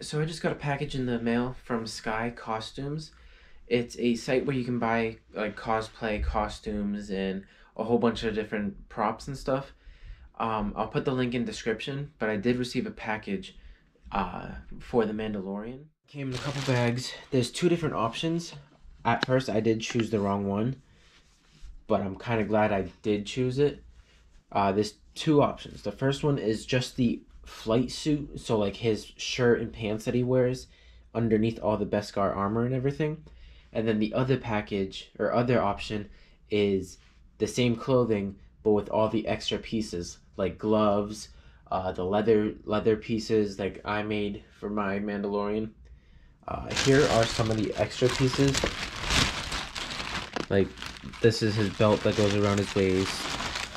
So I just got a package in the mail from Sky Costumes. It's a site where you can buy like cosplay costumes and a whole bunch of different props and stuff. Um, I'll put the link in description, but I did receive a package uh, for the Mandalorian. Came in a couple bags. There's two different options. At first, I did choose the wrong one, but I'm kind of glad I did choose it. Uh, there's two options. The first one is just the flight suit, so like his shirt and pants that he wears underneath all the Beskar armor and everything. And then the other package or other option is the same clothing but with all the extra pieces like gloves, uh, the leather leather pieces like I made for my Mandalorian. Uh, here are some of the extra pieces. Like this is his belt that goes around his waist.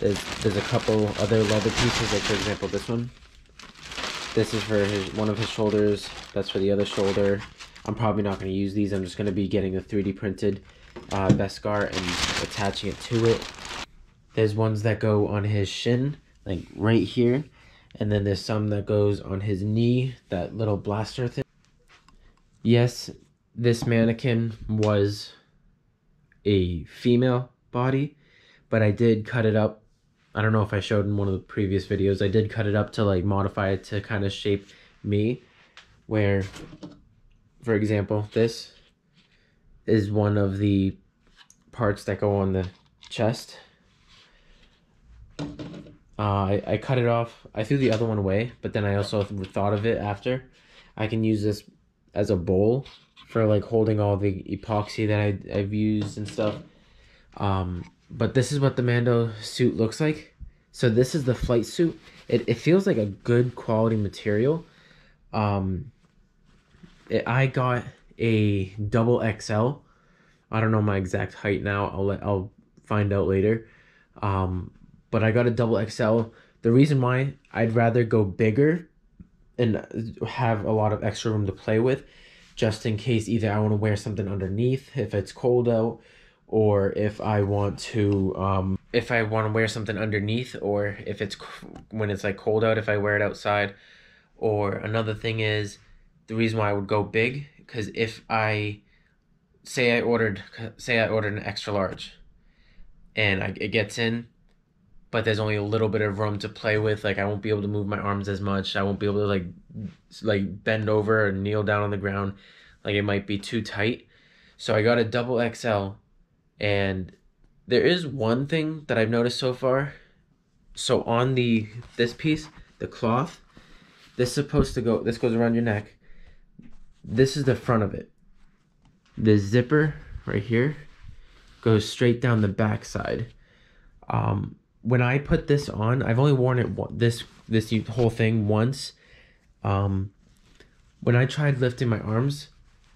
There's there's a couple other leather pieces, like for example this one. This is for his one of his shoulders. That's for the other shoulder. I'm probably not going to use these. I'm just going to be getting a 3D printed uh, Beskar and attaching it to it. There's ones that go on his shin, like right here. And then there's some that goes on his knee, that little blaster thing. Yes, this mannequin was a female body, but I did cut it up I don't know if I showed in one of the previous videos. I did cut it up to like modify it to kind of shape me. Where, for example, this is one of the parts that go on the chest. Uh, I, I cut it off. I threw the other one away, but then I also thought of it after. I can use this as a bowl for like holding all the epoxy that I, I've used and stuff. Um, but this is what the Mando suit looks like. So this is the flight suit. It, it feels like a good quality material. Um, it, I got a double XL. I don't know my exact height now. I'll let I'll find out later. Um, but I got a double XL. The reason why I'd rather go bigger and have a lot of extra room to play with, just in case either I want to wear something underneath if it's cold out or if I want to um, if I want to wear something underneath or if it's when it's like cold out if I wear it outside. Or another thing is the reason why I would go big because if I say I ordered say I ordered an extra large and I, it gets in but there's only a little bit of room to play with like I won't be able to move my arms as much I won't be able to like like bend over or kneel down on the ground like it might be too tight. So I got a double XL and there is one thing that I've noticed so far. So on the this piece, the cloth, this is supposed to go this goes around your neck. This is the front of it. The zipper right here goes straight down the back side. Um, when I put this on, I've only worn it this this whole thing once. Um, when I tried lifting my arms,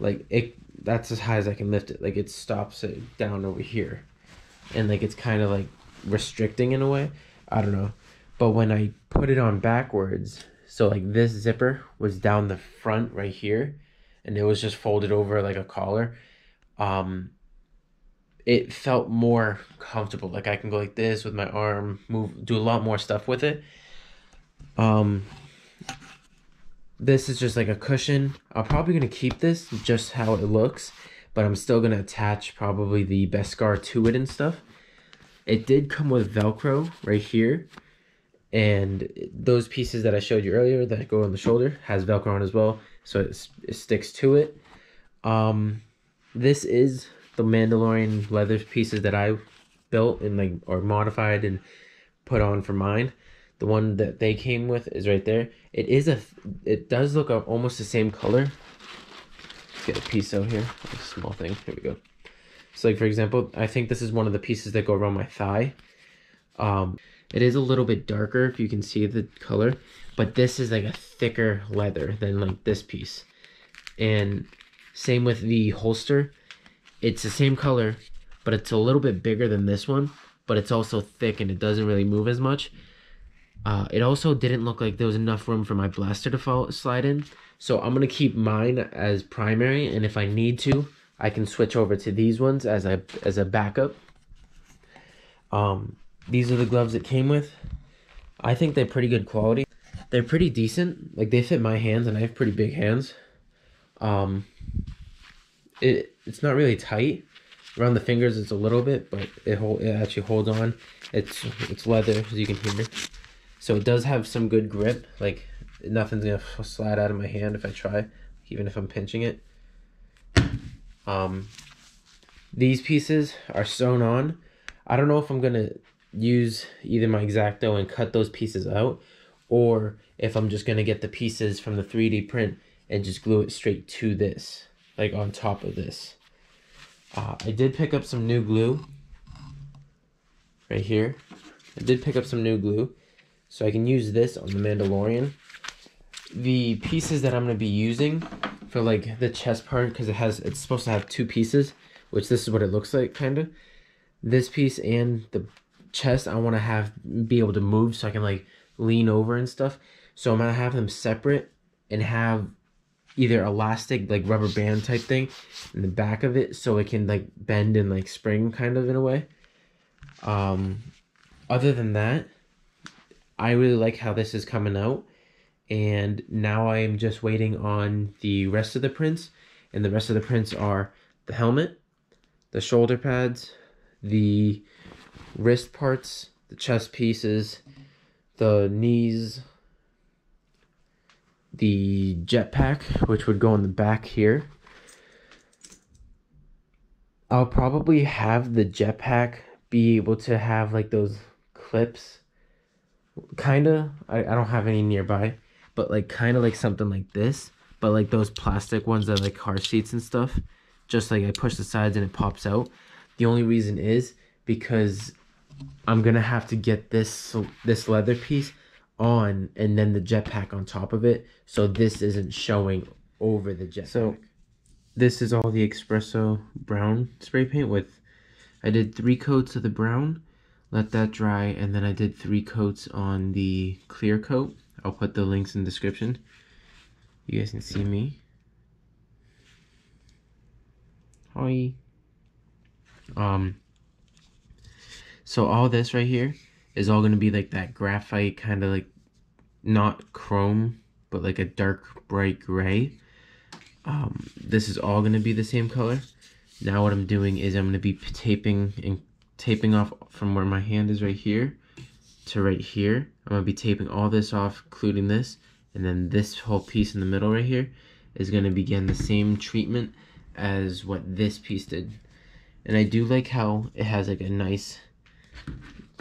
like it that's as high as I can lift it. Like it stops it down over here. And like it's kind of like restricting in a way. I don't know. But when I put it on backwards, so like this zipper was down the front right here and it was just folded over like a collar. Um it felt more comfortable. Like I can go like this with my arm, move do a lot more stuff with it. Um this is just like a cushion. I'm probably going to keep this just how it looks, but I'm still going to attach probably the Beskar to it and stuff. It did come with Velcro right here. And those pieces that I showed you earlier that go on the shoulder has Velcro on as well. So it, it sticks to it. Um, this is the Mandalorian leather pieces that I built and like or modified and put on for mine. The one that they came with is right there. It is a, it does look almost the same color. Let's get a piece out here, a small thing. Here we go. So like for example, I think this is one of the pieces that go around my thigh. Um, it is a little bit darker if you can see the color, but this is like a thicker leather than like this piece. And same with the holster. It's the same color, but it's a little bit bigger than this one, but it's also thick and it doesn't really move as much. Uh, it also didn't look like there was enough room for my blaster to fall, slide in. So I'm going to keep mine as primary. And if I need to, I can switch over to these ones as a, as a backup. Um, these are the gloves it came with. I think they're pretty good quality. they're pretty decent. Like they fit my hands, and I have pretty big hands. Um, it it's not really tight around the fingers. It's a little bit, but it hold it actually holds on. It's it's leather, as you can hear. So it does have some good grip. Like nothing's gonna slide out of my hand if I try, even if I'm pinching it. Um, these pieces are sewn on. I don't know if I'm gonna use either my X-Acto and cut those pieces out, or if I'm just gonna get the pieces from the 3D print and just glue it straight to this, like on top of this. Uh, I did pick up some new glue right here. I did pick up some new glue, so I can use this on the Mandalorian. The pieces that I'm gonna be using for like the chest part, because it has, it's supposed to have two pieces, which this is what it looks like, kind of. This piece and the chest, I want to have be able to move so I can like lean over and stuff. So I'm gonna have them separate and have either elastic like rubber band type thing in the back of it so it can like bend and like spring kind of in a way. Um, other than that, I really like how this is coming out. And now I am just waiting on the rest of the prints. And the rest of the prints are the helmet, the shoulder pads, the wrist parts, the chest pieces, the knees, the jetpack, which would go in the back here. I'll probably have the jetpack be able to have like those clips. Kinda. I, I don't have any nearby. But like kinda like something like this. But like those plastic ones that like car seats and stuff. Just like I push the sides and it pops out. The only reason is because I'm gonna have to get this this leather piece on and then the jetpack on top of it so this isn't showing over the jetpack. So this is all the espresso brown spray paint with I did three coats of the brown let that dry and then I did three coats on the clear coat. I'll put the links in the description. You guys can see me. Hi. Um so all this right here is all going to be like that graphite kind of like not chrome but like a dark bright gray. Um, this is all going to be the same color. Now what I'm doing is I'm going to be taping and taping off from where my hand is right here to right here I'm going to be taping all this off including this and then this whole piece in the middle right here is going to begin the same treatment as what this piece did and I do like how it has like a nice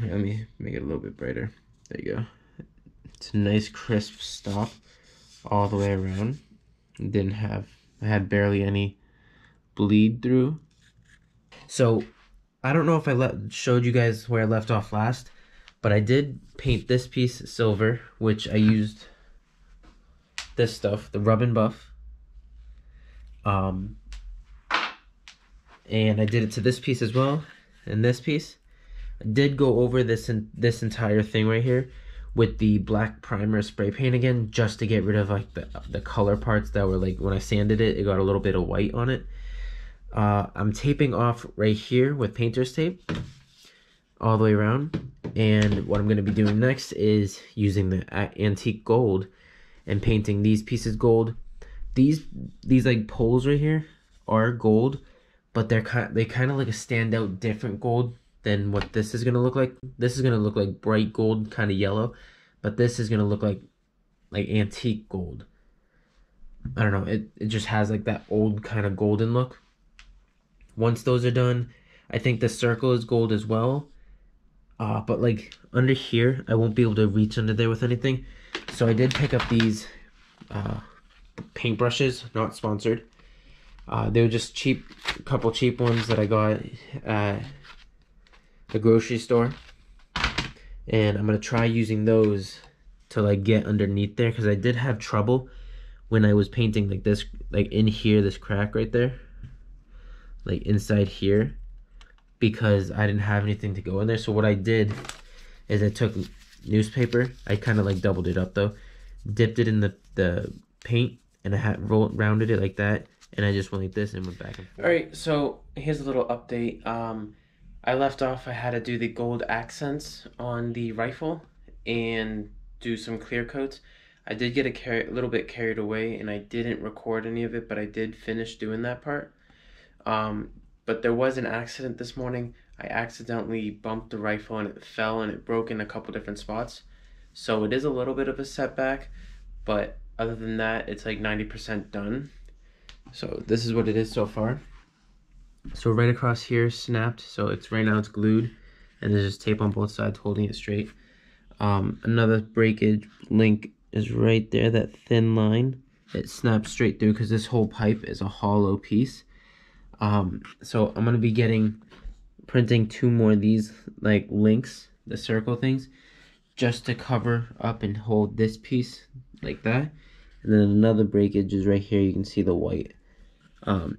let me make it a little bit brighter. There you go. It's a nice crisp stop all the way around. Didn't have, I had barely any bleed through. So, I don't know if I showed you guys where I left off last, but I did paint this piece silver, which I used this stuff, the rub and buff. Um, and I did it to this piece as well, and this piece I did go over this in, this entire thing right here with the black primer spray paint again just to get rid of like the, the color parts that were like when I sanded it it got a little bit of white on it uh, I'm taping off right here with painter's tape all the way around and what I'm going to be doing next is using the antique gold and painting these pieces gold these these like poles right here are gold but they're kind they kind of like a standout different gold than what this is going to look like. This is going to look like bright gold, kind of yellow, but this is going to look like like antique gold. I don't know, it, it just has like that old kind of golden look. Once those are done, I think the circle is gold as well. Uh, but like under here, I won't be able to reach under there with anything. So I did pick up these uh, paintbrushes, not sponsored. Uh, they were just cheap, couple cheap ones that I got uh, the grocery store. And I'm going to try using those to like get underneath there because I did have trouble when I was painting like this, like in here, this crack right there. Like inside here because I didn't have anything to go in there. So what I did is I took newspaper. I kind of like doubled it up though. Dipped it in the, the paint and I had rolled rounded it like that. And I just went like this and went back and forth. All right, so here's a little update. Um, I left off, I had to do the gold accents on the rifle and do some clear coats. I did get a, little bit carried away and I didn't record any of it, but I did finish doing that part. Um, but there was an accident this morning. I accidentally bumped the rifle and it fell and it broke in a couple different spots. So it is a little bit of a setback, but other than that, it's like 90% done. So this is what it is so far. So right across here snapped, so it's right now it's glued and there's just tape on both sides holding it straight. Um, another breakage link is right there, that thin line. It snaps straight through because this whole pipe is a hollow piece. Um, so I'm going to be getting, printing two more of these like links, the circle things, just to cover up and hold this piece like that. And then another breakage is right here. You can see the white. Um,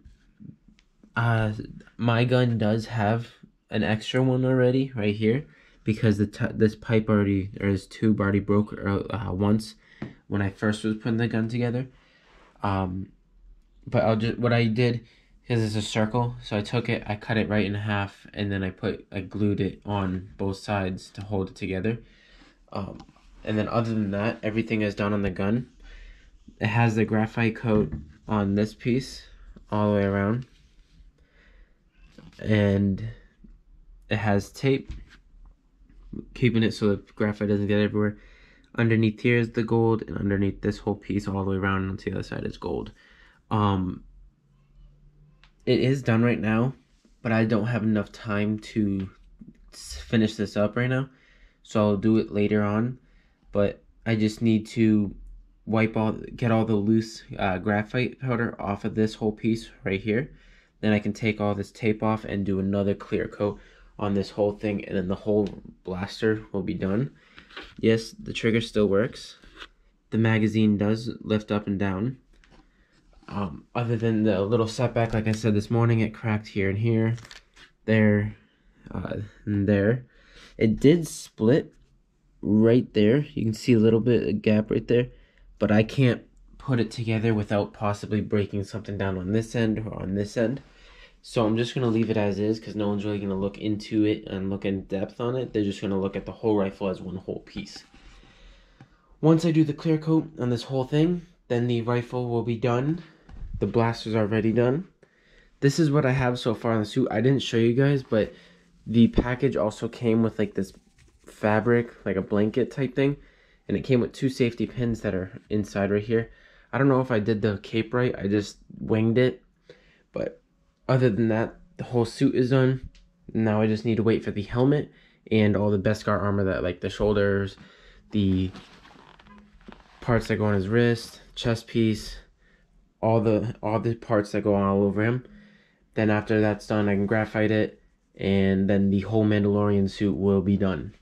uh, my gun does have an extra one already right here because the this pipe already or this tube already broke uh, uh, once when I first was putting the gun together. Um, but I'll just what I did because it's a circle, so I took it, I cut it right in half, and then I put I glued it on both sides to hold it together. Um, and then other than that, everything is done on the gun. It has the graphite coat on this piece all the way around, and it has tape keeping it so the graphite doesn't get everywhere. Underneath here is the gold, and underneath this whole piece all the way around on the other side is gold. Um, it is done right now, but I don't have enough time to finish this up right now, so I'll do it later on. But I just need to wipe all, get all the loose uh, graphite powder off of this whole piece right here. Then I can take all this tape off and do another clear coat on this whole thing and then the whole blaster will be done. Yes, the trigger still works. The magazine does lift up and down. Um, other than the little setback, like I said this morning, it cracked here and here, there, uh, and there. It did split right there. You can see a little bit of gap right there, but I can't put it together without possibly breaking something down on this end or on this end. So I'm just going to leave it as is because no one's really going to look into it and look in depth on it. They're just going to look at the whole rifle as one whole piece. Once I do the clear coat on this whole thing, then the rifle will be done. The blaster's already done. This is what I have so far on the suit. I didn't show you guys, but the package also came with like this fabric, like a blanket type thing. And it came with two safety pins that are inside right here. I don't know if I did the cape right. I just winged it. But other than that, the whole suit is done. Now I just need to wait for the helmet and all the Beskar armor that like the shoulders, the parts that go on his wrist, chest piece, all the all the parts that go all over him. Then after that's done, I can graphite it, and then the whole Mandalorian suit will be done.